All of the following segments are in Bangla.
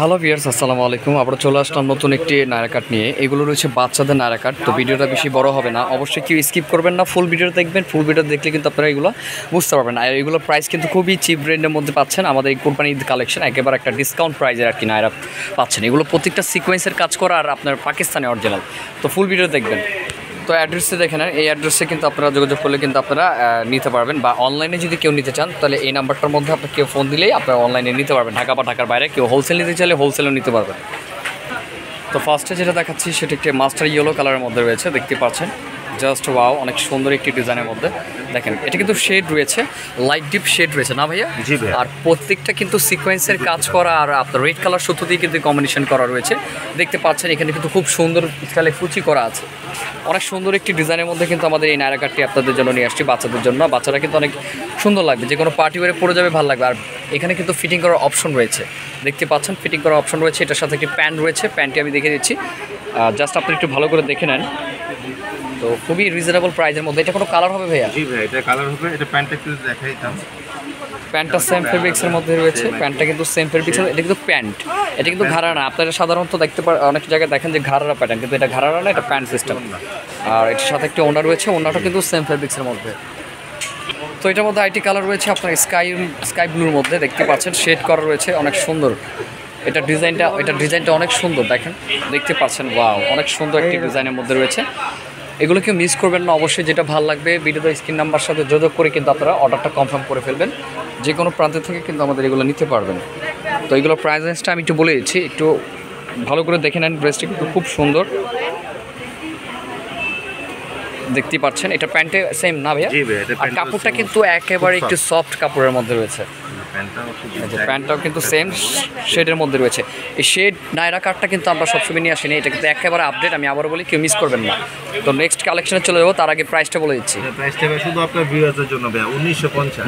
হ্যালো ভিয়ার্স আসসালামু আলাইকুম। আবার চলে আসলাম নতুন একটি নায়রা কাট নিয়ে। এগুলো রয়েছে বাচ্চাদের নায়রা কাট, তো ভিডিওটা বেশি বড় হবে না। অবশ্যই কেউ স্কিপ করবেন না ফুল ভিডিও দেখবেন ফুল ভিডিও দেখলে কিন্তু আপনারা এগুলো বুঝতে পারবেন। আর এগুলোর প্রাইস কিন্তু খুবই চিপ রেঞ্জের মধ্যে পাচ্ছেন। আমাদের এই ঈদ কালেকশন একেবারে একটা ডিসকাউন্ট প্রাইজের আর কি নায়রা পাচ্ছেন। এগুলো প্রত্যেকটা সিকোয়েন্সের কাজ করা আর আপনার পাকিস্তানি অরিজিনাল তো ফুল ভিডিও দেখবেন। তো অ্যাড্রেসে দেখে নেন। এই অ্যাড্রেসে কিন্তু আপনারা যোগাযোগ করলে কিন্তু আপনারা নিতে পারবেন বা অনলাইনে যদি কেউ নিতে চান, তাহলে এই নাম্বারটার মধ্যে আপনার কেউ ফোন দিলেই আপনারা অনলাইনে নিতে পারবেন। ঢাকা বা ঢাকার বাইরে কেউ হোলসেল নিতে চাইলে হোলসেলও নিতে পারবেন। তো ফার্স্টে যেটা দেখাচ্ছি, সেটা একটি মাস্টার ইয়েলো কালারের মধ্যে রয়েছে, দেখতে পাচ্ছেন। জাস্ট ওয়াও অনেক সুন্দর একটি ডিজাইনের মধ্যে। দেখেন এটা কিন্তু শেড রয়েছে লাইট ডিপ শেড রয়েছে না ভাইয়া? জি। আর প্রত্যেকটা কিন্তু সিকোয়েন্সের কাজ করা আর আপনার রেড কালার সুতো দিয়ে কিন্তু কম্বিনেশন করা রয়েছে। দেখতে পাচ্ছেন এখানে কিন্তু খুব সুন্দর স্টাইলে ফুচি করা আছে। অনেক সুন্দর একটি ডিজাইনের মধ্যে কিন্তু আমাদের এই নায়রা কাটটি আপনাদের জন্য নিয়ে আসছি বাচ্চাদের জন্য। বাচ্চারা কিন্তু অনেক সুন্দর লাগবে যে কোনো পার্টি ওয়ারে পরে যাবে ভালো লাগবে। আর এখানে কিন্তু ফিটিং করার অপশন রয়েছে। দেখতে পাচ্ছেন ফিটিং করার অপশন রয়েছে এটার সাথে একটি প্যান্ট রয়েছে প্যান্টটি আমি দেখে দিচ্ছি। জাস্ট আপনি একটু ভালো করে দেখে নেন। তো খুবই রিজনেবল প্রাইসের মধ্যে। এটা কোনো কালার হবে ভাইয়া? জি ভাই এটা কালার হবে। এটা প্যান্টটা একটু দেখাই দাম প্যান্টটা সেম ফেব্রিক্সের মধ্যে রয়েছে। প্যান্টটা কিন্তু সেম ফেব্রিক্স এটা কিন্তু প্যান্ট। এটা কিন্তু ঘাড়া না। আপনারা সাধারণত দেখতে পারেন অনেক জায়গায় দেখেন যে ঘাড়া প্যাটার্ন কিন্তু এটা ঘাড়া না এটা প্যান্ট সিস্টেম আর এটার সাথে একটি ওনার রয়েছে। ওনারটা কিন্তু সেম ফেব্রিক্সের মধ্যে। তো এটার মধ্যে আইটি কালার রয়েছে আপনার স্কাই স্কাই ব্লুর মধ্যে। দেখতে পাচ্ছেন শেড করা রয়েছে অনেক সুন্দর। এটা ডিজাইনটা এটা ডিজাইনটা অনেক সুন্দর দেখেন। দেখতে পাচ্ছেন ওয়াও অনেক সুন্দর একটি ডিজাইনের মধ্যে রয়েছে। এগুলো কেউ মিস করবেন না অবশ্যই যেটা ভালো লাগবে ভিডিওতে স্ক্রিন নাম্বার সাথে যোগাযোগ করে কিন্তু আপনারা অর্ডারটা কনফার্ম করে ফেলবেন। যে কোনো প্রান্ত থেকে কিন্তু আমাদের এগুলো নিতে পারবেন। তো এগুলো প্রাইস রেঞ্জটা আমি একটু বলে দিচ্ছি একটু ভালো করে দেখে নেন ড্রেসটি কিন্তু খুব সুন্দর। দেখতেই পাচ্ছেন এটা প্যান্টে সেম না ভাইয়া? আর কাপড়টা কিন্তু একেবারে একটু সফট কাপড়ের মধ্যে রয়েছে। প্যান্টটাও কিন্তু সেম শেডের মধ্যে রয়েছে। এই শেড নায়রা কার্ডটা কিন্তু আমরা সবসময় নিয়ে আসিনি এটা কিন্তু একেবারে আপডেট আমি আবারও বলি কেউ মিস করবেন না। তো নেক্সট কালেকশনে চলে যাব তার আগে প্রাইসটা বলে দিচ্ছি। শুধু আপনার জন্য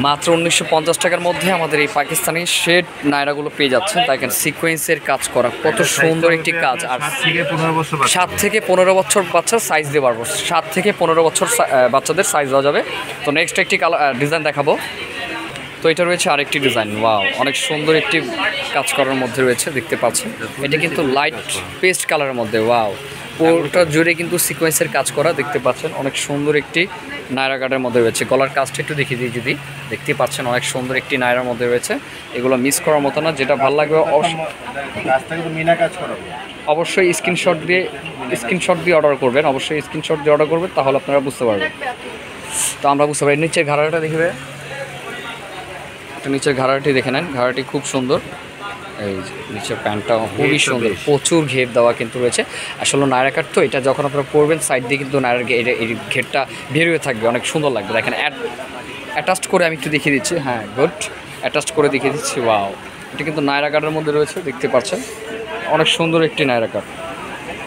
মাত্র উনিশশো পঞ্চাশ টাকার মধ্যে আমাদের এই পাকিস্তানি শেড নায়রাগুলো পেয়ে যাচ্ছেন। দেখেন সিকোয়েন্সের কাজ করা কত সুন্দর একটি কাজ। আর সাত থেকে পনেরো বছর বাচ্চা। সাত থেকে পনেরো বছর বাচ্চার সাইজ দিতে পারব সাত থেকে পনেরো বছর বাচ্চাদের সাইজ দেওয়া যাবে। তো নেক্সট একটি কালার ডিজাইন দেখাবো। তো এটা রয়েছে আরেকটি ডিজাইন, ওয়াও, অনেক সুন্দর একটি কাজ করার মধ্যে রয়েছে, দেখতে পাচ্ছেন। এটা কিন্তু লাইট পেস্ট কালারের মধ্যে, ওয়াও। পুরোটা জুড়ে কিন্তু সিকোয়েন্সের কাজ করা, দেখতে পাচ্ছেন, অনেক সুন্দর একটি নায়রা কার্ডের মধ্যে রয়েছে। গলার কাজটা একটু দেখিয়ে দিই যদি, দেখতে পাচ্ছেন, অনেক সুন্দর একটি নায়রার মধ্যে রয়েছে। এগুলো মিস করার মতো না, যেটা ভালো লাগবে অবশ্যই স্ক্রিনশট দিয়ে স্ক্রিনশট দিয়ে অর্ডার করবেন, অবশ্যই স্ক্রিনশট দিয়ে অর্ডার করবেন, তাহলে আপনারা বুঝতে পারবেন। তো আমরা বুঝতে পারি, নিচের ঘাড়াটা দেখবে একটা নিচের ঘাড়াটি দেখে নেন। ঘাড়াটি খুব সুন্দর। এই নিচের প্যান্টটা খুবই সুন্দর। প্রচুর ঘের দেওয়া কিন্তু রয়েছে। আসলে নায়রা কাট তো এটা যখন আপনারা পরবেন সাইড দিয়ে কিন্তু নায়রার ঘে- এই ঘেরটা বের হয়ে থাকবে অনেক সুন্দর লাগবে। দেখেন অ্যাটাচড করে আমি একটু দেখিয়ে দিচ্ছি। হ্যাঁ গুড অ্যাটাচড করে দেখিয়ে দিচ্ছি ওয়াও এটা কিন্তু নায়রা কার্ডের মধ্যে রয়েছে দেখতে পাচ্ছেন। অনেক সুন্দর একটি নায়রা কার্ড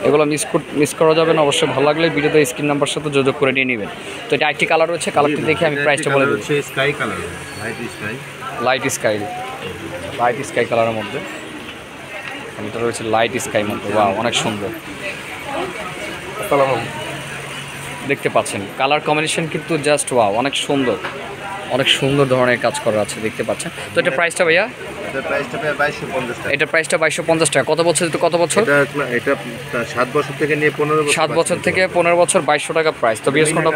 এগুলো মিস মিস করা যাবে না অবশ্যই ভালো লাগলে ভিডিওতে স্ক্রিন নাম্বার সাথে যোগাযোগ করে নিয়ে নেবেন। তো এটা একটি কালার রয়েছে কালারটি দেখে আমি প্রাইসটা বলে দিচ্ছি। দিচ্ছি sky colour light sky light sky light sky কালারের মধ্যে। এটা রয়েছে লাইট স্কাই মধ্যে। বা অনেক সুন্দর। দেখতে পাচ্ছেন। কালার কম্বিনেশন কিন্তু জাস্ট ওয়া অনেক সুন্দর। অনেক সুন্দর ধরনের কাজ করা আছে দেখতে পাচ্ছেন। তো এটা প্রাইসটা ভাইয়া? এটা প্রাইসটা বাইশশো পঞ্চাশ টাকা। কত বছর কত বছর? এটা সাত বছর থেকে নিয়ে পনেরো সাত বছর থেকে পনেরো বছর বাইশশো টাকা প্রাইস তো বিএস কোনটা?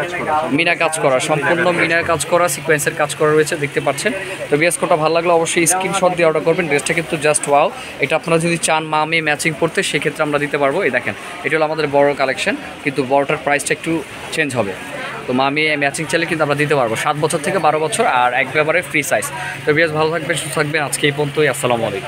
মিনা কাজ করা। সম্পূর্ণ মিনার কাজ করা সিকোয়েন্সের কাজ করা রয়েছে দেখতে পাচ্ছেন। তো বিএস কোনটা ভালো লাগলে অবশ্যই স্ক্রিনশট দিয়ে অর্ডার করবেন। ড্রেসটা কিন্তু জাস্ট ওয়াও এটা আপনারা যদি চান মা মেয়ে ম্যাচিং করতে সেক্ষেত্রে আমরা দিতে পারব। এই দেখেন এটা হলো আমাদের বড় কালেকশন কিন্তু বড়টার প্রাইসটা একটু চেঞ্জ হবে। তো মামি মেয়ে ম্যাচিং চাইলে কিন্তু আমরা দিতে পারব। সাত বছর থেকে বারো বছর আর একবারে ফ্রি সাইজ তো বেশ ভালো থাকবে সুস্থ থাকবেন। আজকে এই পর্যন্তই। আসসালামু আলাইকুম।